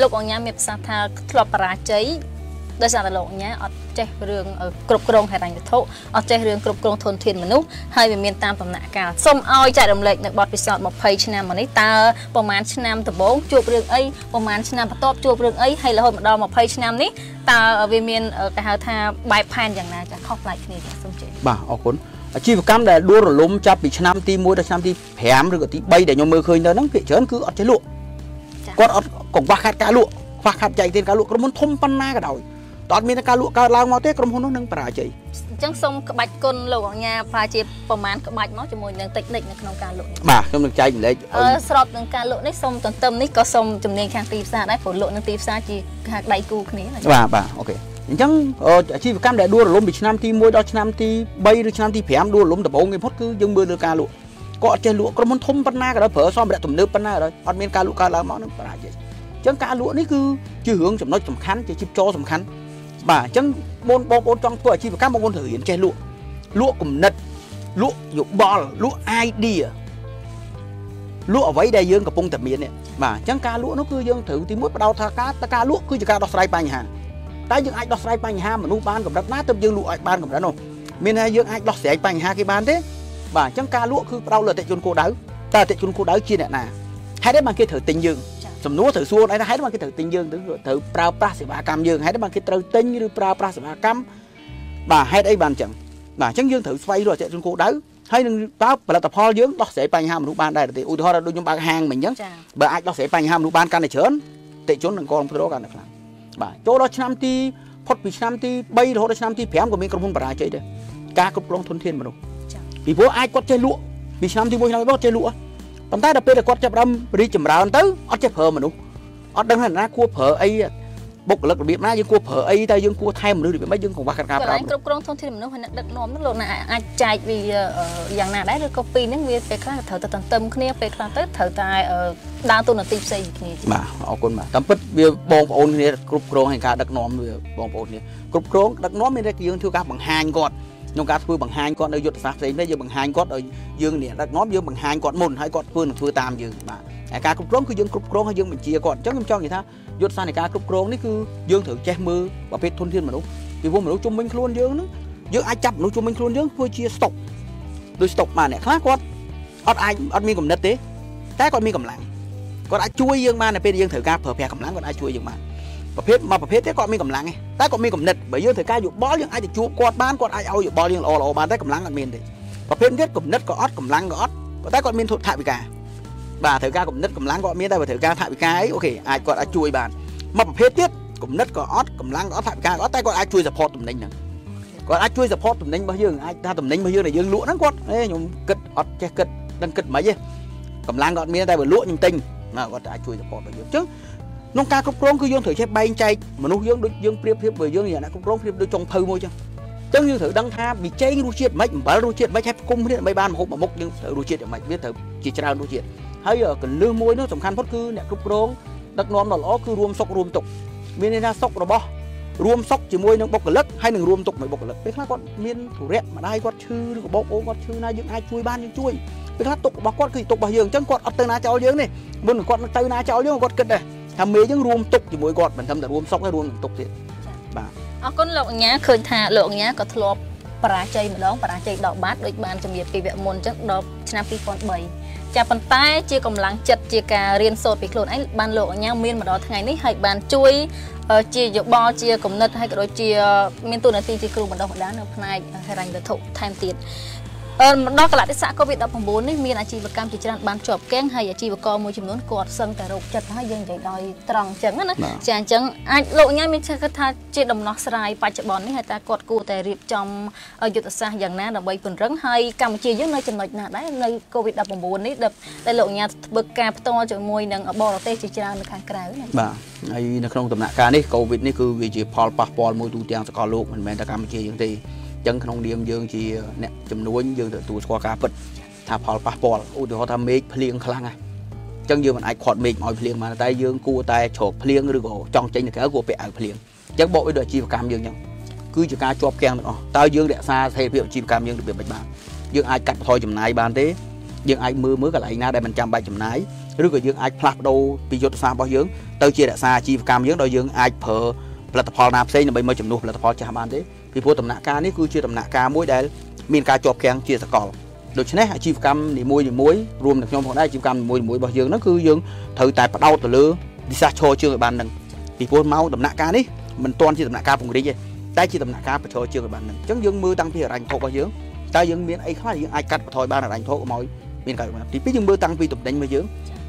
លោកអញ្ញាមានប្រសាសន៍ថាធ្លាប់បរាជ័យដោយសារតែលោកអញ្ញាអត់ចេះរឿងគ្រប់គ្រងហិរញ្ញវត្ថុអត់ចេះរឿងគ្រប់គ្រងធនធានមនុស្សហើយវាមានតាមដំណាក់កាលសូមឲ្យចែករំលែកនៅបទពិសោធន៍20ឆ្នាំមកនេះតើប្រហែលឆ្នាំដំបូងជួបរឿងអីប្រហែលឆ្នាំបន្ទាប់ជួបរឿងអីហើយរហូតមកដល់20ឆ្នាំនេះតើវាមានគេហៅថាបែបផែនយ៉ាងណាចាខុសប្លែកគ្នាចាសូមជឿបាទអរគុណអាជីវកម្មដែលដួលរលំចាប់ពីឆ្នាំទី1ដល់ឆ្នាំទី5ឬក៏ទី3ដែលខ្ញុំមើលឃើញទៅហ្នឹងភាគច្រើនគឺអត់ចេះលក់ គាត់អត់កង្វះខាតការលក់ខ្វះខាតចែកទានការលក់ក្រុមហ៊ុនធំប៉ុណ្ណាក៏ដោយតើអត់មានការលក់កើតឡើងមកទេក្រុមហ៊ុននោះនឹងបរាជ័យអញ្ចឹងសូមក្បាច់គុណលោកអញ្ញាប្រជាប្រមាណក្បាច់មកជាមួយនឹងតិចនិចនៅក្នុងការលក់បាទខ្ញុំនឹងចែកម្លែកអឺស្របនឹងការលក់នេះសូមទន្ទឹមនេះក៏សូមជំនាញខាងទីផ្សារដែរព្រោះលក់នឹងទីផ្សារជាខាងដៃគូគ្នាបាទបាទអូខេអញ្ចឹងអាជីវកម្មដែលដួលរលំពីឆ្នាំទី1ដល់ឆ្នាំទី3ឬឆ្នាំទី5ដួលរលំដំបូងគេផុតគឺយើងមើលលើការលក់ គាត់អត់ចេះលក់ក្រុមហ៊ុនធំប៉ុណ្ណាក៏ដោយប្រើសម្ភារៈទំនើបប៉ុណ្ណាក៏ដោយអត់មានការលក់កើតឡើងមកនឹងបរាជ័យអញ្ចឹងការលក់នេះគឺជារឿងចំណុចសំខាន់ជាជីវចរសំខាន់បាទអញ្ចឹងបងបងប្អូនចង់ធ្វើអាជីវកម្មបងប្អូនត្រូវរៀនចេះលក់លក់គំនិតលក់យោបល់លក់ idea លក់អ្វីដែលយើងកំពុងតែមាននេះបាទអញ្ចឹងការលក់នោះគឺយើងត្រូវទីមួយបដោតថាការតការលក់គឺជាការដោះស្រាយបញ្ហាតែយើងអាចដោះស្រាយបញ្ហាមនុស្សបានកម្រិតណាទើបយើងលក់ឲ្យបានកម្រិតនោះមានថាយើងអាចដោះស្រាយបញ្ហាគេបានទេ បាទអញ្ចឹងការលក់គឺផ្ដោតលើអតិជនគោលដៅតើអតិជនគោលដៅជាអ្នកណាហេតុអីបានគេត្រូវទិញយើងសំណួរត្រូវសួរឯថាហេតុបានគេត្រូវទិញយើងទៅត្រូវប្រើប្រាស់សេវាកម្មយើងហេតុបានគេត្រូវទិញឬប្រើប្រាស់សេវាកម្មបាទហេតុអីបានអញ្ចឹងបាទអញ្ចឹងយើងត្រូវស្វែងរកអតិថិជនគោលដៅហើយនឹងតើផលិតផលយើងដោះស្រាយបញ្ហាមនុស្សបានដែរទេឧទាហរណ៍ដូចខ្ញុំបើកហាងមិញអញ្ចឹងបើអាចដោះស្រាយបញ្ហាមនុស្សបានកាន់តែច្រើនអតិថិជននឹងគ្រប់គ្រងកាន់តែខ្លាំងបាទចូលដល់ឆ្នាំទីផុតពីឆ្នាំទី3រហូតដល់ឆ្នាំទី5ក៏មានក្រុមហ៊ុនបរាជ័យដែរការគ្រប់គ្រងធនធានមនុស្ស ពីព្រោះអាចគាត់ចេះលក់ពីឆ្នាំទី1ឆ្នាំទី2ចេះលក់ប៉ុន្តែដល់ពេលដែលគាត់ចាប់ដើមរីកចម្រើនទៅអត់ចេះប្រើមនុស្សអត់ដឹងថាណាគួរប្រើអីបុគ្គលិករបៀបណាយើងគួរប្រើអីតើយើងគួរថែមមនុស្សរបៀបម៉េចយើងកង្វះខាតការប្រើគ្រប់គ្រងធនធានមនុស្សហើយអ្នកដឹកនាំនោះលោកណាអាចចែកវាយ៉ាងណាដែរឬក៏ពីរនេះវាពេលខ្លះត្រូវតែទន្ទឹមគ្នាពេលខ្លះទៅត្រូវតែដើរតួនាទីផ្សេងគ្នាបាទអរគុណបាទតាមពិតវាបងប្អូនគ្នាគ្រប់គ្រងហើយការដឹកនាំវាបងប្អូនគ្នាគ្រប់គ្រងដឹកនាំមានតែយើងធ្វើការបង្ហាញគាត់ ក្នុងការធ្វើបង្ហាញគាត់នៅយុទ្ធសាស្ត្រផ្សេងៗយើងបង្ហាញគាត់ឲ្យយើងនេះដឹកនាំយើងបង្ហាញគាត់មុនហើយគាត់ធ្វើនឹងធ្វើតាមយើងបាទហើយការគ្រប់គ្រងគឺយើងគ្រប់គ្រងហើយយើងបញ្ជាគាត់អញ្ចឹងខ្ញុំចង់និយាយថាយុទ្ធសាស្ត្រនៃការគ្រប់គ្រងនេះគឺយើងត្រូវចេះមើលប្រភេទធនធានមនុស្សពីព្រោះមនុស្សជុំវិញខ្លួនយើងហ្នឹងយើងអាចចាប់មនុស្សជុំវិញខ្លួនយើងធ្វើជាស្តុកដូចស្តុកបានអ្នកខ្លះគាត់អត់អាចអត់មានកំណត់ទេតែគាត់មានកម្លាំងគាត់អាចជួយយើងបាននៅពេលយើងត្រូវការប្រើប្រាស់កម្លាំងគាត់អាចជួយយើងបាន ប្រភេទមួយប្រភេទទៀតគាត់មានកម្លាំងទេតែគាត់មានកំណត់បើយើងត្រូវការយោបល់យើងអាចទៅជួបគាត់បានគាត់អាចឲ្យយោបល់យើងល្អល្អបានតែកម្លាំងអត់មានទេប្រភេទទៀតកំណត់ក៏អត់កម្លាំងក៏អត់តែគាត់មានធុថវិកាបាទត្រូវការគំនិតកម្លាំងក៏មានតែបើត្រូវការថវិកាអីអូខេអាចគាត់អាចជួយបានមកប្រភេទទៀតគំនិតក៏អត់កម្លាំងក៏អត់ថវិកាក៏អត់តែគាត់អាចជួយ support តំណែងហ្នឹងគាត់អាចជួយ support តំណែងរបស់យើងអាចថាតំណែងរបស់យើងដែលយើងលក់ហ្នឹងគាត់អេខ្ញុំគិតអត់ចេះគិតដឹងគិតមិនទេកម្លាំងក៏អត់មានតែបើលក់ខ្ញុំទិញណាគាត់អាចជួយ support របស់យើងអញ្ចឹង ក្នុងការគ្រប់គ្រងគឺយើងត្រូវចេះបែងចែកមនុស្សយើងដូចយើងប្រៀបធៀបបើយើងអ្នកគ្រប់គ្រងប្រៀបដូចចុងភៅមួយចឹងចឹងយើងត្រូវដឹងថាប៊ីចេងរសជាតិមិនអំបិលរសជាតិមិនហើយផ្គុំគ្នាដើម្បីបានម្ហូបមួយមុខយើងត្រូវរសជាតិយ៉ាងម៉េចវាត្រូវជាច្រើនរសជាតិហើយកលឹះមួយនោះសំខាន់ផុតគឺអ្នកគ្រប់គ្រងដឹកនាំដ៏ល្អគឺរួមសុខរួមទុក្ខមានន័យថាសុខរបស់រួមសុខជាមួយនឹងបុគ្គលិកហើយនឹងរួមទុក្ខមួយបុគ្គលិកពេលខ្លះគាត់មានធុរៈម្ដាយគាត់ឈឺឬក៏បងប្អូនគាត់ឈឺណាយើងអាចជួយបានយើងជួយពេលខ្លះទុក្ខរបស់គាត់គឺទុក្ខរបស់យើងអញ្ចឹងគាត់អត់ទៅណាចោលយើងទេមុនគាត់នឹងទៅណាចោលយើងគាត់គិតដែរ ថាមេយើងរួមទុក្ខជាមួយគាត់មិនត្រឹមតែរួមសុខហើយរួមនឹងទុក្ខទៀតបាទអរគុណលោកអញ្ញាឃើញថាលោកអញ្ញាក៏ធ្លាប់បរាជ័យម្ដងបរាជ័យដល់បាត់ដូចបានជំរាបពីវគ្គមុនអញ្ចឹងដល់ឆ្នាំ2003ចាប៉ុន្តែជាកម្លាំងចិត្តជាការរៀនសូត្រពីខ្លួនឯងបានលោកអញ្ញាមានមកដល់ថ្ងៃនេះហើយបានជួយជាយោបល់ជាគំនិតហើយក៏ដូចជាមានទូនាទីជាគ្រូបណ្ដុះបណ្ដាលនៅផ្នែកហិរញ្ញវត្ថុថែមទៀតអឺមក ដល់កលៈទេសៈ COVID-19 នេះមានអាជីវកម្មជាច្រើនបានជាប់គាំងហើយអាជីវករមួយចំនួនគាត់សឹងតែរោគចិត្តហើយយើងនិយាយដោយត្រង់អញ្ចឹងណាចាអញ្ចឹងអាចលោកញ៉ាំមានគិតថាជាដំណោះស្រាយបច្ចុប្បន្ននេះហើយតើគាត់គួរតែរៀបចំយុទ្ធសាស្ត្រយ៉ាងណាដើម្បីពង្រឹងហើយកម្ពុជាយើងនៅចំណុចណាដែរនៅ COVID-19 នេះដែលលោកញ៉ាំធ្វើការផ្ទាល់ជាមួយនឹងបរទេសជាច្រើននៅខាងក្រៅណាបាទហើយនៅក្នុងដំណាក់កាលនេះ COVID នេះគឺវាជាផលប៉ះពាល់មួយទូទាំងសកលលោកមិនមែនតែកម្ពុជាយើងទេ ចឹងក្នុងនាមយើងជាអ្នកជំនួញយើងទទួលស្គាល់ការពិតថាផលប៉ះពាល់ឧទាហរណ៍ថាមេឃភ្លៀងខ្លាំងណាស់ចឹងយើងមិនអាចខាត់មេឃមកឲ្យភ្លៀងបានតែយើងគួរតែជ្រកភ្លៀងឬក៏ចង់ចេញទៅក្រៅគួរពាក់អាវភ្លៀងចឹងបកឲ្យដូចអាជីវកម្មយើងចឹងគឺជាការជាប់គាំងទាំងអស់តើយើងរក្សាស្ថិរភាពអាជីវកម្មយើងរបៀបម៉េចបានយើងអាចកាត់បន្ថយចំណាយបានទេយើងអាចមើលមើលកន្លែងណាដែលមិនចាំបាច់ចំណាយឬក៏យើងអាចផ្លាស់ប្ដូរពីយុទ្ធសាស្ត្ររបស់យើងទៅជារក្សាអាជីវកម្មយើងដោយយើងអាចប្រើ ផលិតផលណាផ្សេងដើម្បីមកជំនួសផលិតផលចាស់បានទេពីព្រោះដំណាក់កាលនេះគឺជាដំណាក់កាលមួយដែលមានការជាប់គាំងជាសកលដូច្នេះអាជីវកម្មនីមួយនីមួយរួមទាំងខ្ញុំផងដែរអាជីវកម្មនីមួយនីមួយរបស់យើងហ្នឹងគឺយើងត្រូវតែបដោតទៅលើវិសាស្ត្រឈរជើងឲ្យបានហ្នឹងពីព្រោះមកដំណាក់កាលនេះមិនទាន់ជាដំណាក់កាលពង្រីកទេតែជាដំណាក់កាលបញ្ឈរជើងឲ្យបានហ្នឹងអញ្ចឹងយើងមើលតាំងពីអរញ្ញធុរបស់យើងតើយើងមានអីខ្លះយើងអាចកាត់បន្ថយបានអរញ្ញធុកុំឲ្យមានការទីពីរយើងមើលតាំងពីតំណែងរបស់យើង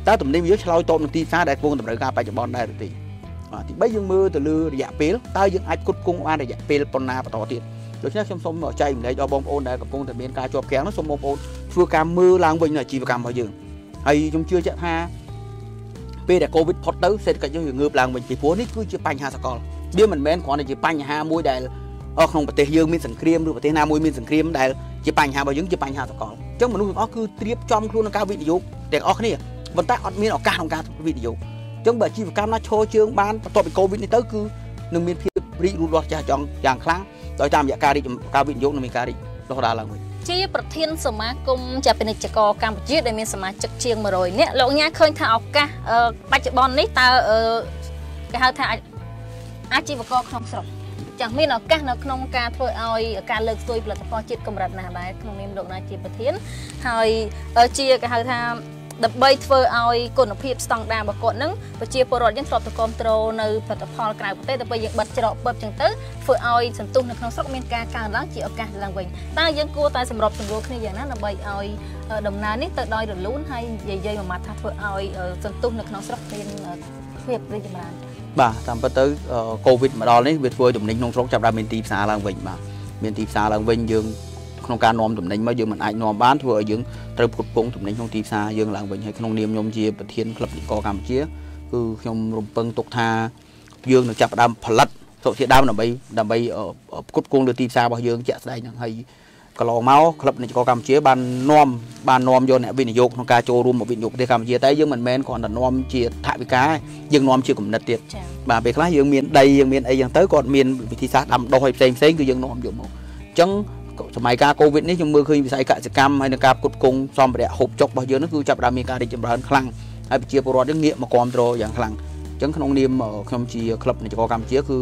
តើតំណែងរបស់យើងឆ្លើយតបនឹងទីផ្សារដែលគួរតម្រូវការបច្ចុប្បន្នដែរឬទេបា ទទី3យើងមើលទៅលើរយៈពេលតើយើងអាចគ្រប់គ្រងបានរយៈពេលប៉ុណ្ណាបន្តទៀតដូច្នេះខ្ញុំសូមចែកម្លែកដល់បងប្អូនដែលកំពុងតែមានការជាប់គាំងនោះសូមបងប្អូនធ្វើការមើលឡើងវិញនៅអាជីវកម្មរបស់យើងហើយខ្ញុំជឿជាក់ថាពេលដែលកូវីដផុតទៅសេដ្ឋកិច្ចយើងងើបឡើងវិញពីព្រោះនេះគឺជាបញ្ហាសកលវាមិនមែនគ្រាន់តែជាបញ្ហាមួយដែលក្នុងប្រទេសយើងមានសង្គ្រាមឬប្រទេសណាមួយមានសង្គ្រាមដែលជាបញ្ហារបស់យើងជាបញ្ហាសកលអញ្ចឹងមនុស្សទាំងអស់គឺត្រៀបចំខ្លួនក្នុងការវិនិយោគទាំងអស់គ្នាប៉ុន្តែអត់មានឱកាសក្នុងការវិនិយោគអញ្ចឹងបើអាជីវកម្មណាឈរជើងបានបន្ទាប់ពីកូវីដនេះទៅគឺនឹងមានភាពរីករូតលាស់ចាស់ចង់យ៉ាងខ្លាំងដោយតាមរយៈការរីកការវិនិយោគនឹងមានការរីកដុះដាលឡើងវិញជាប្រធានសមាគមជាពាណិជ្ជករកម្ពុជាដែលមានសមាជិកជាង100នាក់លោកញ៉ាឃើញថាឱកាសបច្ចុប្បន្ននេះតើគេហៅថាអាជីវករក្នុងស្រុកចាស់មានឱកាសនៅក្នុងការធ្វើឲ្យការលើកស្ទួយផលិតផលជាតិកម្រិតណាស់ដែរក្នុងនាមលោកណាជាប្រធានហើយជាគេហៅថា ដើម្បីធ្វើឲ្យគុណភាពស្តង់ដាររបស់គាត់នឹងប្រជាពលរដ្ឋយើងធ្លាប់ទៅគ្រប់គ្រងនៅផលិតផលក្រៅប្រទេសទៅពេលយើងបិទច្រកពឹបចឹងទៅធ្វើឲ្យសន្ទុះនៅក្នុងស្រុកមានការកើនឡើងជាឱកាសឡើងវិញតើយើងគួរតែសម្របសម្រួលគ្នាយ៉ាងណាដើម្បីឲ្យដំណើរនេះទៅដោយរលូនហើយនិយាយមួយម៉ាត់ថាធ្វើឲ្យសន្ទុះនៅក្នុងស្រុកមានភាពរីកចម្រើនបាទតាមពិតទៅកូវីដមកដល់នេះវាធ្វើឲ្យទំនិញក្នុងស្រុកចាប់ដើមមានទីផ្សារឡើងវិញបាទមានទីផ្សារឡើងវិញយើង ក្នុងការនាំទំនិញមកយើងមិនអាចនាំបានធ្វើឲ្យយើងត្រូវផ្គត់ផ្គង់ទំនិញក្នុងទីផ្សារយើងឡើងវិញហើយក្នុងនាមខ្ញុំជាប្រធានក្លឹបនិកកម្ពុជាគឺខ្ញុំរំពឹងទុកថាយើងនឹងចាប់ផ្ដើមផលិតសុខជាដើមដើម្បីដើម្បីផ្គត់ផ្គង់លើទីផ្សាររបស់យើងជាក់ស្ដែងហ្នឹងហើយកន្លងមកក្លឹបនិកកម្ពុជាបាននាំបាននាំយកអ្នកវិនិយោគក្នុងការចូលរួមមកវិនិយោគប្រទេសកម្ពុជាតែយើងមិនមែនគ្រាន់តែនាំជាថវិកាយើងនាំជាគំនិតទៀតបាទពេលខ្លះយើងមានដីយើងមានអីចឹងទៅគាត់មានវិធីសាស្ត្រដាំដុះឲ្យផ្សេងផ្សេងគឺយើងនាំយកមកអញ្ចឹង សម័យកាលកូវីដនេះខ្ញុំមើលឃើញវិស័យកសិកម្មហើយនឹងការផ្គត់ផ្គង់សម្ភារៈហូបចុករបស់យើងនោះគឺចាប់ផ្ដើមមានការរីកចម្រើនខ្លាំងហើយប្រជាពលរដ្ឋយើងងាកមកគ្រប់គ្រងយ៉ាងខ្លាំងអញ្ចឹងក្នុងនាមខ្ញុំជាក្លឹបនិយោកម្ពុជាគឺ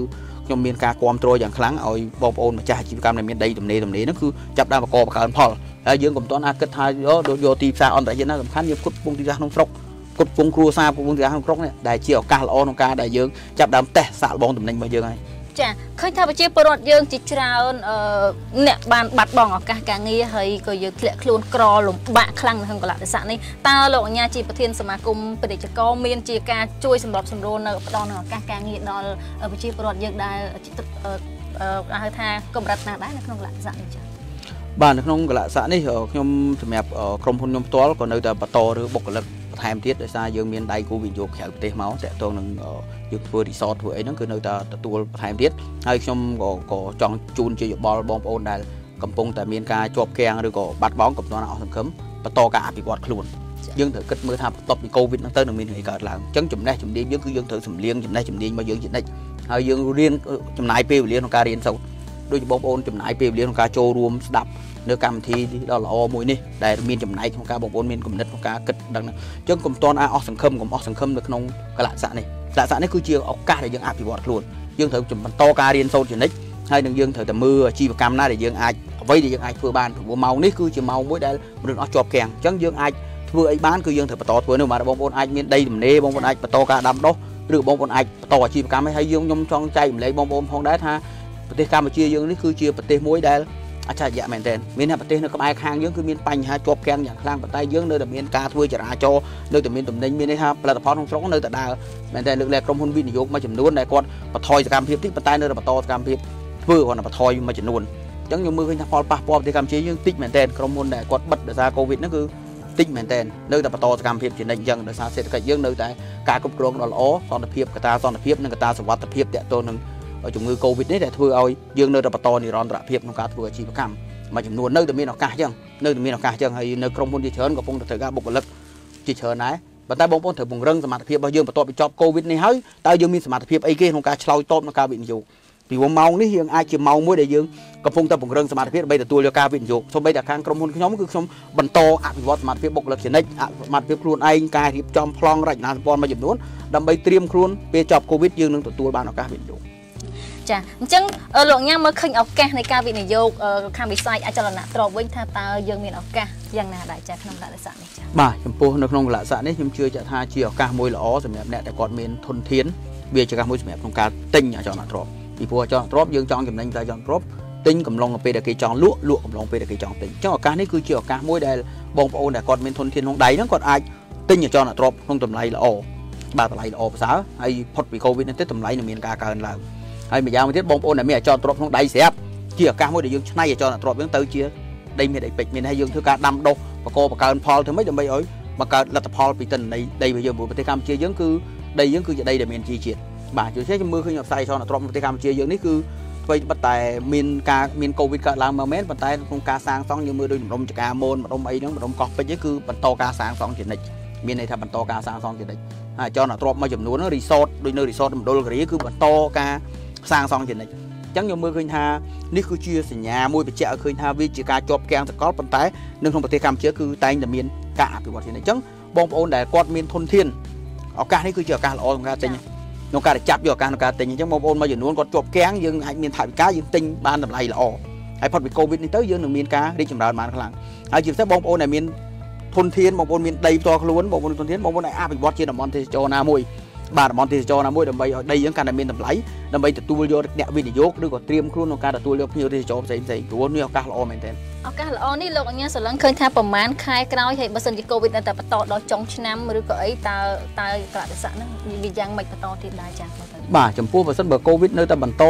ខ្ញុំមានការគ្រប់គ្រងយ៉ាងខ្លាំងឲ្យបងប្អូនម្ចាស់អាជីវកម្មដែលមានដីទំនេរទំនេរនោះគឺចាប់ដើមបកបកើនផលហើយយើងកុំតន់អាចគិតថាយកយកទីផ្សារអន្តរជាតិណាសំខាន់យើងផ្គត់ផ្គង់ទីផ្សារក្នុងស្រុកផ្គត់ផ្គង់គ្រួសារផ្គត់ផ្គង់ទីផ្សារក្នុងស្រុកនេះដែលជាឱកាសល្អក្នុងការដែលយើងចាប់ដើមតេស្តសាកល្បងទំនិញរបស់យើងហើយ ចាឃើញថាប្រជាពលរដ្ឋយើងជាច្រើនអ្នកបានបាត់បង់ឱកាសការងារហើយក៏យើងធ្លាក់ខ្លួនក្រលំបាកខ្លាំងនៅក្នុងកលៈទេសៈនេះតើលោកអញ្ញាជាប្រធានសមាគមពាណិជ្ជករមានជាការជួយសម្របសម្រួលនៅផ្ដល់នៅឱកាសការងារដល់ប្រជាពលរដ្ឋយើងដែលហៅថាកម្រិតណាដែរនៅក្នុងកលៈទេសៈនេះចាបាទនៅក្នុងកលៈទេសៈនេះខ្ញុំសម្រាប់ក្រុមហ៊ុនខ្ញុំផ្ទាល់ក៏នៅតែបន្តឬបុគ្គលិកបន្ថែមទៀតដោយសារយើងមានដៃគូវិនិយោគក្រៅប្រទេសមកតាក់ទងនឹងយើងធ្វើ resort ធ្វើអីហ្នឹងគឺនៅតែទទួលបន្ថែមទៀតហើយខ្ញុំក៏ក៏ចង់ជូនជាយោបល់បងប្អូនដែលកំពុងតែមានការជាប់គាំងឬក៏បាត់បង់កំណត់អស់សង្ឃឹមបន្តការអភិវឌ្ឍខ្លួនយើងត្រូវគិតមើលថាបន្ទាប់ពី Covid ហ្នឹងទៅនឹងមានអ្វីកើតឡើងអញ្ចឹងចំណេះជំនាញយើងគឺយើងត្រូវសម្លៀងចំណេះជំនាញរបស់យើងជានិច្ចហើយយើងរៀនចំណាយពេលវេលាក្នុងការរៀនសូត្រដូចបងប្អូនចំណាយពេលវេលាក្នុងការចូលរួមស្ដាប់ នៅកម្មវិធីដ៏ល្អមួយនេះដែលមានចំណែកក្នុងការបងប្អូនមានគំនិតក្នុងការគិតដឹងហ្នឹងអញ្ចឹងកុំតន់អស់សង្ឃឹមកុំអស់សង្ឃឹមនៅក្នុងកលៈស័កនេះកលៈស័កនេះគឺជាឱកាសដែលយើងអភិវឌ្ឍខ្លួនយើងត្រូវបន្តការរៀនសូត្រជានិច្ចហើយនឹងយើងត្រូវតែមើលអាជីវកម្មណាដែលយើងអាចអ្វីដែលយើងអាចធ្វើបានព្រោះម៉ោងនេះគឺជាម៉ោងមួយដែលមនុស្សអស់ជាប់គាំងអញ្ចឹងយើងអាចធ្វើអីបានគឺយើងត្រូវបន្តធ្វើនោះបាទបងប្អូនអាចមានដីទំនេរបងប្អូនអាចបន្តការដាំដុះឬបងប្អូនអាចបន្តអាជីវកម្មហើយយើងខ្ញុំចង់ចែកម្លែកបងប្អូនផងដែរថាប្រទេសកម្ពុជាយើងនេះគឺជាប្រទេសមួយដែល អច្ឆរិយៈមែនទែនមានតែប្រទេសនៅក្បែរខាងយើងគឺមានបញ្ហាជាប់គាំងយ៉ាងខ្លាំងប៉ុន្តែយើងនៅតែមានការធ្វើចរាចរណ៍នៅតែមានទំនិញមានន័យថាផលិតផលក្នុងស្រុកនៅតែដើរមែនទែនលើកលែងក្រុមហ៊ុនវិនិយោគមួយចំនួនដែលគាត់បន្ថយសកម្មភាពតិចប៉ុន្តែនៅតែបន្តសកម្មភាពធ្វើគាត់បន្ថយមួយចំនួនអញ្ចឹងខ្ញុំមើលឃើញថាផលប៉ះពាល់ប្រទេសកម្ពុជាយើងតិចមែនទែនក្រុមហ៊ុនដែលគាត់បិទដោយសារកូវីដហ្នឹងគឺតិចមែនទែននៅតែបន្តសកម្មភាពជានិច្ចអញ្ចឹងដោយសារសេដ្ឋកិច្ចយើងនៅតែការគ្រប់គ្រងដ៏ល្អសន្តិភាពកតាសន្តិភាពនិងកតាសុវត្ថិភាពតកតទៅនឹង ជំងឺ Covid នេះដែលធ្វើឲ្យយើងនៅតែបន្តនិរន្តរភាពក្នុងការធ្វើអាជីវកម្មមួយចំនួននៅតែមានឱកាសអញ្ចឹងនៅតែមានឱកាសអញ្ចឹងហើយនៅក្រុមហ៊ុនជាច្រើនកំពុងតែត្រូវការបុគ្គលិកជាច្រើនដែរប៉ុន្តែបងប្អូនត្រូវពង្រឹងសមត្ថភាពរបស់យើងបន្ទាប់ពីចប់កូវីដនេះហើយតើយើងមានសមត្ថភាពអីគេក្នុងការឆ្លើយតបនឹងការវិនិយោគពីព្រោះម៉ោងនេះយើងអាចជាម៉ោងមួយដែលយើងកំពុងតែពង្រឹងសមត្ថភាពដើម្បីទទួលយកការវិនិយោគសូម្បីតែខាងក្រុមហ៊ុនខ្ញុំគឺខ្ញុំបន្តអភិវឌ្ឍសមត្ថភាពបុគ្គលិកជានិច្ចសមត្ថភាពខ្លួនឯងការរៀបចំប្លង់រចនាសម្ព័ន្ធមួយចំនួនដើម្បីត្រៀមខ្លួនពេលចប់កូវីដយើងនឹងទទួលបានឱកាសវិនិយោគ ចាអញ្ចឹងលោកញ៉ាំមើលឃើញឱកាសនៃការវិនិយោគខាងវិស័យអចលនទ្រព្យវិញថាតើយើងមានឱកាសយ៉ាងណាដែរចាក្នុងកលៈស័កនេះចាបាទចំពោះនៅក្នុងកលៈស័កនេះខ្ញុំជឿជាក់ថាជាឱកាសមួយល្អសម្រាប់អ្នកដែលគាត់មានធនធានវាជាឱកាសមួយសម្រាប់ក្នុងការទិញអចលនទ្រព្យពីព្រោះអចលនទ្រព្យយើងចង់ចំណេញតែអចលនទ្រព្យទិញកំឡុងពេលដែលគេចង់លក់លក់កំឡុងពេលដែលគេចង់ទិញអញ្ចឹងឱកាសនេះគឺជាឱកាសមួយដែលបងប្អូនដែលគាត់មានធនធានក្នុងដៃហ្នឹងគាត់អាចទិញអចលនទ្រព្យក្នុងតម្លៃល្អបាទតម្លៃល្អប្រសើរហើយផុតពីកូវីដនេះទៅតម្លៃនឹងមានការកើនឡើង ហើយម្យ៉ាងមួយទៀតបងប្អូនដែលមានអចលនទ្រព្យក្នុងដៃស្រាប់ជាឱកាសមួយដែលយើងឆ្នៃអចលនទ្រព្យយើងទៅជាដីមានដីពេជ្រមានឲ្យយើងធ្វើការដាំដុះបកបកើនផលធ្វើម៉េចដើម្បីឲ្យបង្កើតលទ្ធផលពីទិន្នន័យដីរបស់យើងព្រោះប្រទេសកម្ពុជាយើងគឺដីយើងគឺជាដីដែលមានជីជាតិបាទជាពិសេសខ្ញុំមើលឃើញផ្សាយអចលនទ្រព្យប្រទេសកម្ពុជាយើងនេះគឺអ្វីបិទតែមានការមានកូវីដកើតឡើងមកមែនប៉ុន្តែក្នុងការសាងសង់យើងមើលដូចម្ដុំចកាមូនម្ដុំអីហ្នឹងម្ដុំកោះពេជ្រគឺបន្តការសាងសង់ជានិច្ចមានន័យថាបន្តការសាងសង់ជានិច្ចហើយចនទ្របមួយចំនួនរីសតដូចនៅរីសតមណ្ឌលគិរីគឺបន្តការ សាងសង់ជានិច្ចអញ្ចឹងខ្ញុំមើលឃើញថានេះគឺជាសញ្ញាមួយបញ្ជាក់ឲ្យឃើញថាវាជាការជាប់គាំងសកលប៉ុន្តែនៅក្នុងប្រទេសកម្ពុជាគឺតែងតែមានការអភិវឌ្ឍជានិច្ចអញ្ចឹងបងប្អូនដែលគាត់មានធនធានឱកាសនេះគឺជាឱកាសល្អក្នុងការទិញក្នុងការចាប់យកឱកាសក្នុងការទិញអញ្ចឹងបងប្អូនមួយចំនួនគាត់ជាប់គាំងយើងអាចមានថវិកាយើងទិញបានតម្លៃល្អហើយផុតពីកូវីដនេះទៅយើងនឹងមានការរីកចម្រើនបានខ្លាំងហើយជាពិសេសបងប្អូនដែលមានធនធានបងប្អូនមានដីផ្ទាល់ខ្លួនបងប្អូនធនធានបងប្អូនអាចអភិវឌ្ឍជាតំបន់ទេសចរណាមួយ បាទតំបន់ទេសចរណាមួយដើម្បីឲ្យដីយើងកាន់តែមានតម្លៃដើម្បីទទួលយកអ្នកវិនិយោគឬក៏ត្រៀមខ្លួនក្នុងការទទួលយកភ្ញៀវទេសចរផ្សេងផ្សេងព្រោះនេះឱកាសល្អមែនទែនឱកាសល្អនេះលោកអញ្ញាសឡឹងឃើញថាប្រហែលខែក្រោយហើយបើសិនជាកូវីដនៅតែបន្តដល់ចុងឆ្នាំឬក៏អីតើតើក្រតិស័កហ្នឹងវាយ៉ាងម៉េចបន្តទៀតដែរចា៎បាទចំពោះបើសិនបើកូវីដនៅតែបន្ត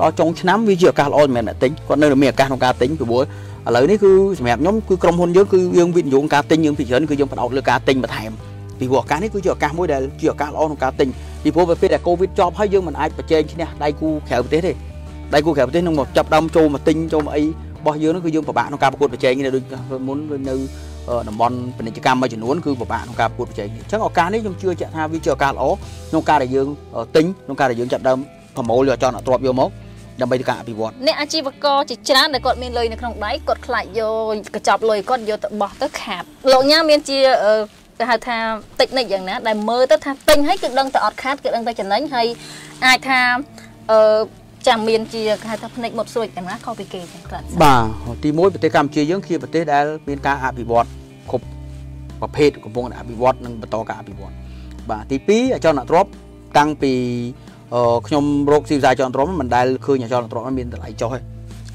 ដល់ចុងឆ្នាំវាជាឱកាសល្អសម្រាប់អ្នកទិញគាត់នៅមានឱកាសក្នុងការទិញពីព្រោះឥឡូវនេះគឺសម្រាប់ខ្ញុំគឺក្រុមហ៊ុនយើងគឺយើងវិនិយោគការទិញយើងពីច្រើនគឺយើងផ្ដោតលើការទិញបន្ថែម ពីព្រោះឱកាសនេះគឺជាឱកាសមួយដែលជាឱកាសល្អក្នុងការទិញពីព្រោះពេលដែលកូវីដចប់ហើយយើងមិនអាចប្រជែងឈ្នះដៃគូក្រៅប្រទេសទេដៃគូក្រៅប្រទេសនឹងមកចាប់ដើមចូលមកទិញចូលមកអីរបស់យើងនោះគឺយើងពិបាកក្នុងការប្រកួតប្រជែងនេះដូចមុននៅតំបន់ពាណិជ្ជកម្មមួយចំនួនគឺពិបាកក្នុងការប្រកួតប្រជែងអញ្ចឹងឱកាសនេះខ្ញុំជឿជាក់ថាវាជាឱកាសល្អក្នុងការដែលយើងទិញក្នុងការដែលយើងចាប់ដើមប្រមូលយកចន់អត់ទ្របយកមកដើម្បីការអភិវឌ្ឍអ្នកអាជីវករជាច្រើនដែលគាត់មានលុយនៅក្នុងដៃគាត់ខ្លាចយកកញ្ចប់លុយគាត់យកទៅបោះទៅខាតលោកញ៉ាមានជា គេហៅថាតិចនិចយ៉ាងណាដែលមើលទៅថាទិញហើយគឺដឹងតែអត់ខាតគឺដឹងតែចំណេញហើយអាចថាអឺចាំមានជាគេហៅថាភ្នែកមុតស្រួចយ៉ាងណាខុសពីគេចឹងគាត់បាទទី1ប្រទេសកម្ពុជាយើងជាប្រទេសដែលមានការអភិវឌ្ឍគ្រប់ប្រភេទកំពុងតែអភិវឌ្ឍនិងបន្តការអភិវឌ្ឍបាទទី2អចលនទ្រព្យតាំងពីខ្ញុំរកស៊ីផ្សារចលនទ្រព្យមិនដែលឃើញអចលនទ្រព្យមានតម្លៃចុះទេ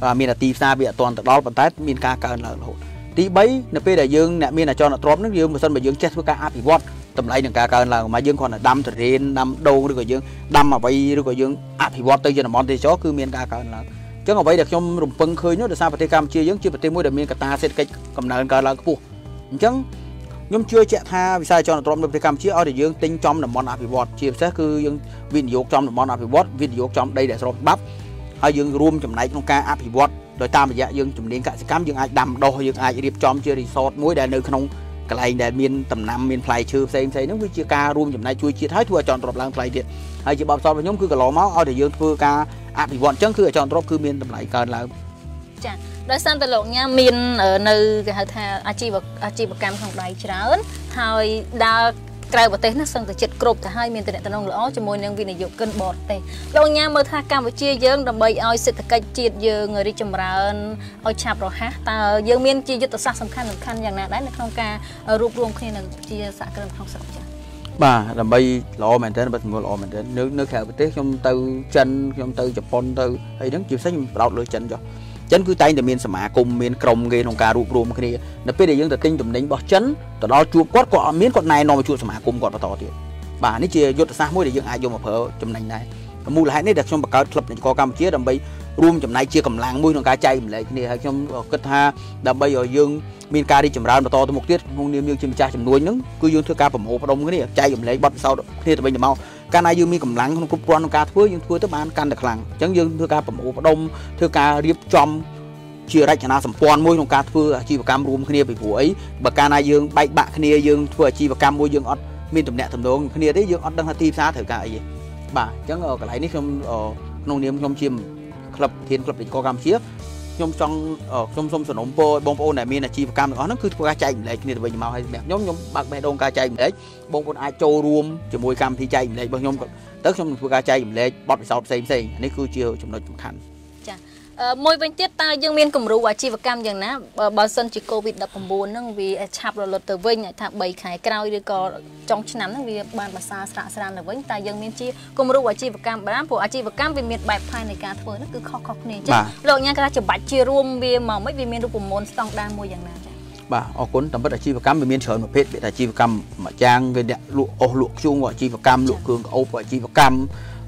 បាទមានទីផ្សារវាអត់ទាន់ទៅដល់ប៉ុន្តែមានការកើនឡើងរហូត ទី3នៅពេលដែលយើងអ្នកមានអចលនទ្រព្យនឹងយើងបើសិនបើយើងចេះធ្វើការអភិវឌ្ឍតម្លៃនឹងការកើនឡើងមកយើងគ្រាន់តែដាំទរេនដាំដូងឬក៏យើងដាំអ្វីឬក៏យើងអភិវឌ្ឍទៅជាតំបន់ទេសចរគឺមានការកើនឡើងអញ្ចឹងអ្វីដែលខ្ញុំរំពឹងឃើញនោះដោយសារប្រទេសកម្ពុជាយើងជាប្រទេសមួយដែលមានកត្តាសេដ្ឋកិច្ចកំណើនកើនឡើងខ្ពស់អញ្ចឹងខ្ញុំជឿជាក់ថាវិស័យចលនាទ្រព្យនៅប្រទេសកម្ពុជាឲ្យតែយើងទិញចំតំបន់អភិវឌ្ឍជាពិសេសគឺយើងវិនិយោគចំតំបន់អភិវឌ្ឍវិនិយោគចំដីដែលស្របច្បាប់ហើយយើងរួមចំណែកក្នុងការអភិវឌ្ឍ ដោយតាមរយៈយើងជំនាញកសិកម្មយើងអាចដាំដុះយើងអាចរៀបចំជារីសតមួយដែលនៅក្នុងកន្លែងដែលមានដំណាំមានផ្លែឈើផ្សេងផ្សេងហ្នឹងវាជាការរួមចំណែកជួយជាតិហើយធ្វើឲ្យចន់ទ្របឡើងថ្លៃទៀតហើយជាបបសតរបស់ខ្ញុំគឺកន្លងមកឲ្យតែយើងធ្វើការអភិវឌ្ឍអញ្ចឹងគឺឲ្យចន់ទ្របគឺមានតម្លៃកើនឡើងចាដោយសារតែលោកញ៉ាមាននៅគេហៅថាអាជីវអាជីវកម្មក្នុងដៃច្រើនហើយដើរ ក្រៅប្រទេសនោះសឹងតែចិត្តគ្រប់ទៅហើយមានតំណែងល្អជាមួយនឹងវិនិយោគិនបរទេសលោកញ៉ាមើលថាកម្ពុជាយើងដើម្បីឲ្យសេដ្ឋកិច្ចជាតិយើងរីកចម្រើនឲ្យឆាប់រហ័សតើយើងមានជាយុទ្ធសាស្ត្រសំខាន់សំខាន់យ៉ាងណាដែរនៅក្នុងការរួបរวมគ្នានឹងជាសហគ្រិនក្នុងស្រុកចា៎បាទដើម្បីល្អមែនទែនបើសម្រួលល្អមែនទែននៅនៅក្រៅប្រទេសខ្ញុំទៅចិនខ្ញុំទៅជប៉ុនទៅហើយហ្នឹងជាពិសេសខ្ញុំបដោតលើចិនចុះ ចិនគឺតែងតែមានសមាគមមានក្រុមគេក្នុងការរួបរวมគ្នានៅពេលដែលយើងទៅទិញទំនិញរបស់ចិនទៅដល់ជួបគាត់គាត់អត់មានគាត់ណែនាំមកជួបសមាគមគាត់បន្តទៀតបាទនេះជាយុទ្ធសាស្ត្រមួយដែលយើងអាចយកមកប្រើចំណេញដែរមូលហេតុនេះដែលខ្ញុំបង្កើតក្លឹបនយោបាយកម្ពុជាដើម្បីរួមចំណែកជាកម្លាំងមួយក្នុងការចែករំលែកគ្នាហើយខ្ញុំគិតថាដើម្បីឲ្យយើងមានការរីកចម្រើនបន្តទៅមុខទៀតក្នុងនាមយើងជាម្ចាស់ចំនួនហ្នឹងគឺយើងធ្វើការប្រមូលផ្ដុំគ្នាចែករំលែកបទពិសោធន៍គ្នាទៅវិញទៅមក កាលណាយើងមានកម្លាំងក្នុងគ្រប់គ្រាន់ក្នុងការធ្វើយើងធ្វើទៅបានកាន់តែខ្លាំងអញ្ចឹងយើងធ្វើការប្រមូលផ្ដុំធ្វើការរៀបចំជារចនាសម្ព័ន្ធមួយក្នុងការធ្វើអាជីវកម្មរួមគ្នាពីព្រោះអីបើកាលណាយើងបែកបាក់គ្នាយើងធ្វើអាជីវកម្មមួយយើងអត់មានតំណែងតំណងគ្នាទេយើងអត់ដឹងថាទីផ្សារត្រូវការអីទេបាទអញ្ចឹងកន្លែងនេះខ្ញុំក្នុងនាមខ្ញុំជាក្លឹបធានក្លឹបវិទ្យាកម្ពុជា ខ្ញុំចង់ខ្ញុំសូមសំណូមពរបងប្អូនដែលមានអាជីវកម្មទាំងអស់ហ្នឹងគឺធ្វើការចែកម្លែកគ្នាទៅវិញមកហើយសម្រាប់ខ្ញុំខ្ញុំបើកបេះដូងការចែកម្លែកបងប្អូនអាចចូលរួមជាមួយកម្មវិធីចែកម្លែករបស់ខ្ញុំទៅខ្ញុំនឹងធ្វើការចែកម្លែកបទពិសោធន៍ផ្សេងផ្សេងនេះគឺជាចំណុចសំខាន់ មួយវិញទៀតតើយើងមានគំរូអាជីវកម្មយ៉ាងណាបើសិនជា COVID-19 ហ្នឹងវាឆាប់រលត់ទៅវិញថា3ខែក្រោយឬក៏ចុងឆ្នាំហ្នឹងវាបានបសាស្រាក់ស្រានទៅវិញតើយើងមានជាគំរូអាជីវកម្មបានព្រោះអាជីវកម្មវាមានបែបផែននៃការធ្វើហ្នឹងគឺខុសៗគ្នាអញ្ចឹងលោកញ៉ាគាត់ច្បាច់ជារួមវាមកមិនវាមានរូបមន្តស្តង់ដារមួយយ៉ាងណាចា៎បាទអរគុណតាមពិតអាជីវកម្មវាមានច្រើនប្រភេទវាអាជីវកម្មមួយយ៉ាងវាអ្នកលក់អស់លក់ធ្យូងក៏អាជីវកម្មលក់គ្រឿងក្អូបក៏អាជីវកម្ម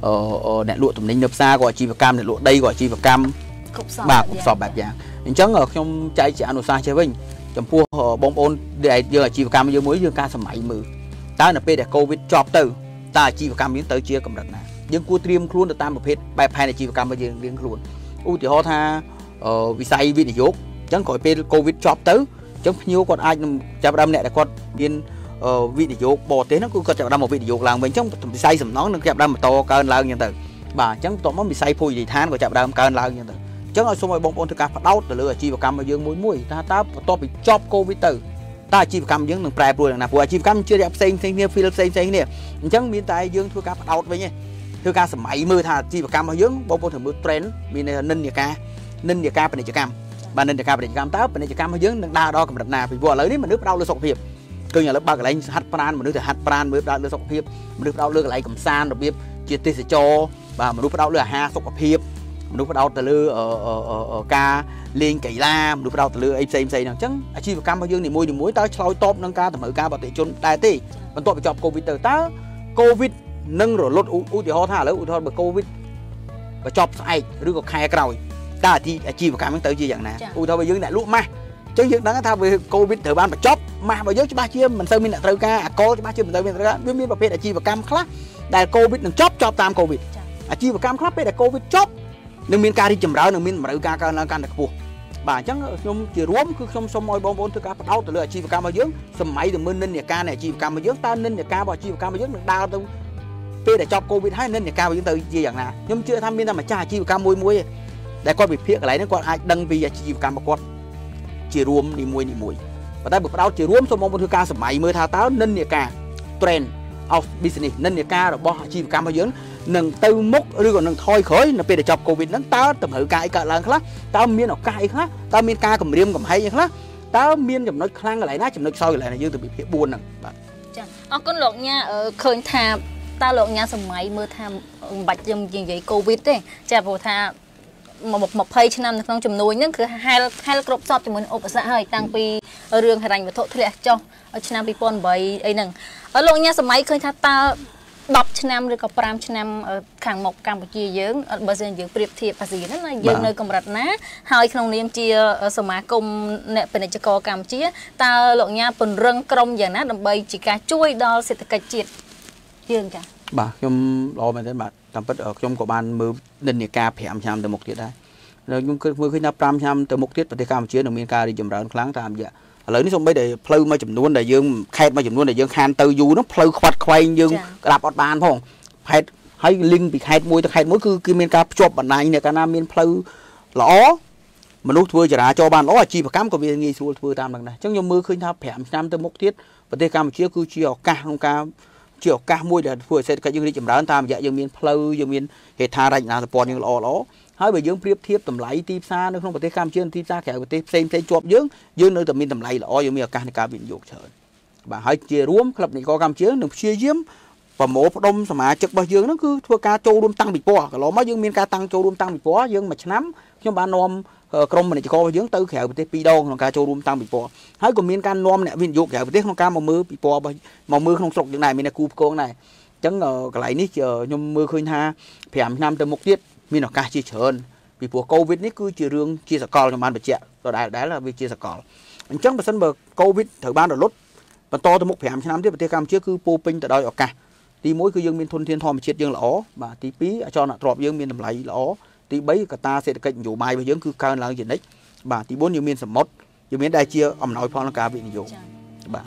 អឺអ្នកលក់ទំនិញនៅផ្សារក៏អាជីវកម្មអ្នកលក់ដីក៏អាជីវកម្ម គ្រប់សពបាទគ្រប់សពបែបយ៉ាងអញ្ចឹងខ្ញុំចែកជាអនុសាសន៍ចេះវិញចំពោះបងប្អូនដែលយើងអាជីវកម្មយើងមួយយើងការសម័យមើលតើនៅពេលដែលកូវីដចប់ទៅតើអាជីវកម្មយើងទៅជាកម្រិតណាយើងគួរត្រៀមខ្លួនទៅតាមប្រភេទបែបផែនអាជីវកម្មរបស់យើងរៀងខ្លួនឧទាហរណ៍ថាវិស័យវិនិយោគអញ្ចឹងក្រោយពេលកូវីដចប់ទៅអញ្ចឹងភ្ញៀវគាត់អាចនឹងចាប់ដើមអ្នកដែលគាត់មានវិនិយោគបរទេសហ្នឹងគឺគាត់ចាប់ដើមមកវិនិយោគឡើងវិញអញ្ចឹងវិស័យសំណង់នឹងចាប់ដើមបន្តកើនឡើងអញ្ចឹងទៅបាទអញ្ចឹងបន្ទាប់មកវិស័យភោជនីយដ្ឋានក៏ចាប់ដើមកើនឡើងអញ្ចឹងទៅ ចឹងឲ្យសូមឲ្យបងប្អូនធ្វើការបដោតទៅលើអាជីវកម្មរបស់យើងមួយមួយថាតើបន្ទាប់ពីចប់កូវីដទៅតើអាជីវកម្មយើងនឹងប្រែប្រួលយ៉ាងណាព្រោះអាជីវកម្មជារយៈផ្សេងផ្សេងគ្នា field ផ្សេងផ្សេងគ្នាអញ្ចឹងមានតែយើងធ្វើការបដោតវិញទេធ្វើការសម័យមើលថាអាជីវកម្មរបស់យើងបងប្អូនត្រូវមើល trend មាននិន្នាការនិន្នាការពាណិជ្ជកម្មបាទនិន្នាការពាណិជ្ជកម្មតើពាណិជ្ជកម្មរបស់យើងនឹងដើរដល់កម្រិតណាពីព្រោះឥឡូវនេះមនុស្សផ្ដោតលើសុខភាពឃើញឥឡូវបើកន្លែងហាត់ប្រាណមនុស្សទៅហាត់ប្រាណមើលផ្ដោតលើសុខភាពមនុស្សផ្ដោតលើកន្លែងកំសាន្តរបៀបជាទេសចរបាទមនុស្សផ្ដោតលើអាហារសុខភាព មនុស្សផ្ដោតទៅលើការលេងកីឡាមនុស្សផ្ដោតទៅលើអីផ្សេងផ្សេងហ្នឹងអញ្ចឹងអាជីវកម្មរបស់យើងនីមួយនីមួយតើឆ្លើយតបនឹងការតម្រូវការប្រតិជនដែរទេបន្ទាប់ពីចប់កូវីដទៅតើកូវីដនឹងរលត់ឧទាហរណ៍ថាឥឡូវឧទាហរណ៍បើកូវីដបើចប់ស្អែកឬក៏ខែក្រោយតើអាជីអាជីវកម្មហ្នឹងទៅជាយ៉ាងណាឧទាហរណ៍បើយើងអ្នកលក់ម៉ាស់អញ្ចឹងយើងដឹងថាវាកូវីដត្រូវបានបញ្ចប់ម៉ាស់របស់យើងច្បាស់ជាមិនសូវមានអ្នកត្រូវការអាកុលច្បាស់ជាមិនសូវមានត្រូវការវាមានប្រភេទអាជីវកម្មខ្លះដែលកូវីដនឹងចប់ចប់តាមកូវីដអាជីវកម្មខ្លះពេលដែលកូវីដចប់ នឹងមានការរីកចម្រើននិងមានតម្រូវការកើនឡើងកាន់តែខ្ពស់បាទអញ្ចឹងខ្ញុំជារួមគឺខ្ញុំសូមឲ្យបងប្អូនធ្វើការបដោតទៅលើអាជីវកម្មរបស់យើងសម័យទៅមើលនិន្នាការនៃអាជីវកម្មរបស់យើងតើនិន្នាការរបស់អាជីវកម្មរបស់យើងនឹងដើរទៅពេលដែលចប់កូវីដហើយនិន្នាការរបស់យើងទៅជាយ៉ាងណាខ្ញុំជឿថាមានតែម្ចាស់អាជីវកម្មមួយមួយដែលគាត់វិភាគកន្លែងហ្នឹងគាត់អាចដឹងពីអាជីវកម្មរបស់គាត់ជារួមនីមួយនីមួយប៉ុន្តែបើបដោតជារួមសូមបងប្អូនធ្វើការសម័យមើលថាតើនិន្នាការ trend of business និន្នាការរបស់អាជីវកម្មរបស់យើង នឹងទៅមុខឬក៏នឹងថយក្រោយនៅពេលដែលចប់កូវីដហ្នឹងតើតម្រូវការអីកើតឡើងខ្លះតើមានឱកាសអីខ្លះតើមានការគម្រាមកំហែងអីខ្លះតើមានចំណុចខ្លាំងកន្លែងណាចំណុចខ្សោយកន្លែងណាយើងទៅវិភាគ4ហ្នឹងបាទចាអរគុណលោកញ៉ាឃើញថាតើលោកញ៉ាសម័យមើលថាមិនបាច់យើងនិយាយកូវីដទេចាព្រោះថា20ឆ្នាំនៅក្នុងជំនួយហ្នឹងគឺហែលហែលគ្រប់សពជាមួយឧបសគ្គហើយតាំងពីរឿងហិរញ្ញវត្ថុធ្លាក់ចុះឆ្នាំ2008អីហ្នឹងលោកញ៉ាសម័យឃើញថាតើ 10ឆ្នាំឬក៏5ឆ្នាំខាងមុខកម្ពុជាយើងបើសិនយើងប្រៀបធៀបអាស៊ានណាយើងនៅកម្រិតណាហើយក្នុងនាមជាសមាគមអ្នកពាណិជ្ជករកម្ពុជាតើលោកញ៉ាពង្រឹងក្រមយ៉ាងណាដើម្បីជាការជួយដល់សេដ្ឋកិច្ចជាតិយើងចា៎បាទខ្ញុំល្អមែនទេបាទតាមពិតខ្ញុំក៏បានមើលនិន្នាការ5ឆ្នាំទៅមុខទៀតដែរខ្ញុំគិតមើលឃើញថា5ឆ្នាំទៅមុខទៀតប្រទេសកម្ពុជានឹងមានការរីកចម្រើនខ្លាំងតាមរយៈ ឥឡូវនេះសូម្បីតែផ្លូវមួយចំនួនដែលយើងខេតមួយចំនួនដែលយើងខានទៅយូរនោះផ្លូវខ្វាត់ខ្វែងយើងក្តាប់អត់បានផងខេតហើយលីងពីខេតមួយទៅខេតមួយគឺគឺមានការភ្ជាប់បណ្ដាញអ្នកកាលណាមានផ្លូវល្អមនុស្សធ្វើចរាចរណ៍បានល្អអាជីវកម្មក៏វាងាយស្រួលធ្វើតាមនឹងដែរអញ្ចឹងខ្ញុំមើលឃើញថា5ឆ្នាំទៅមុខទៀតប្រទេសកម្ពុជាគឺជាឱកាសក្នុងការជាឱកាសមួយដែលធ្វើឲ្យសេដ្ឋកិច្ចយើងរីកចម្រើនតាមរយៈយើងមានផ្លូវយើងមានហេដ្ឋារចនាសម្ព័ន្ធយើងល្អល្អ ហើយបើយើងប្រៀបធៀបតម្លៃទីផ្សារនៅក្នុងប្រទេសកម្ពុជានិងទីផ្សារក្រៅប្រទេសផ្សេងផ្សេងជាប់យើងយើងនៅតែមានតម្លៃល្អយើងមានឱកាសនៃការវិនិយោគច្រើនបាទហើយជារួមក្លឹបនីកកម្ពុជានឹងព្យាយាមប្រមូលផ្ដុំសមាជិករបស់យើងហ្នឹងគឺធ្វើការចូលរួមតាំងពីពណ៌កន្លងមកយើងមានការតាំងចូលរួមតាំងពីពណ៌យើងមួយឆ្នាំខ្ញុំបាននាំក្រុមពាណិជ្ជកររបស់យើងទៅក្រៅប្រទេសពីរដងក្នុងការចូលរួមតាំងពីពណ៌ហើយក៏មានការនាំអ្នកវិនិយោគក្រៅប្រទេសក្នុងការមកមើលពីពណ៌របស់មកមើលក្នុងស្រុកយើងដែរមានអ្នកគូផ្គងដែរអញ្ចឹងកន្លែងនេះខ្ញុំមើលឃើញថា5ឆ្នាំទៅមុខទៀត មានឱកាសជាច្រើនពីព្រោះកូវីដនេះគឺជារឿងជាសកលខ្ញុំបានបញ្ជាក់ដដែលដែលវាជាសកលអញ្ចឹងបើសិនបើកូវីដត្រូវបានរលត់បន្តទៅមុខ5ឆ្នាំទៀតប្រទេសកម្ពុជាគឺពោពេញទៅដោយឱកាសទី1គឺយើងមានធនធានធម្មជាតិយើងល្អបាទទី2អចលនទ្រព្យយើងមានតម្លៃល្អទី3កត្តាសេដ្ឋកិច្ចនយោបាយរបស់យើងគឺកើនឡើងជានិច្ចបាទទី4យើងមានសមុទ្រយើងមានដែលជាអំណោយផលក្នុងការវិនិយោគបាទ